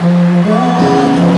Música